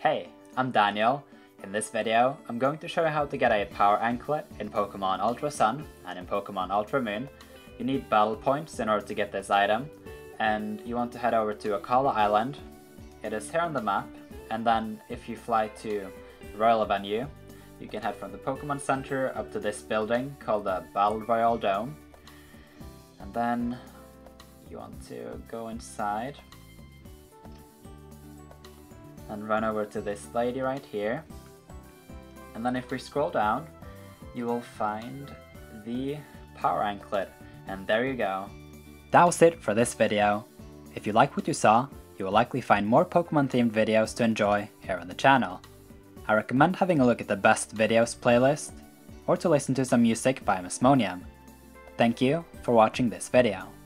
Hey, I'm Daniel. In this video, I'm going to show you how to get a power anklet in Pokemon Ultra Sun and in Pokemon Ultra Moon. You need battle points in order to get this item, and you want to head over to Akala Island. It is here on the map, and then if you fly to Royal Avenue, you can head from the Pokemon Center up to this building called the Battle Royale Dome. And then you want to go inside and run over to this lady right here. And then if we scroll down, you will find the power anklet. And there you go. That was it for this video. If you like what you saw, you will likely find more Pokemon themed videos to enjoy here on the channel. I recommend having a look at the best videos playlist, or to listen to some music by Mesmonium. Thank you for watching this video.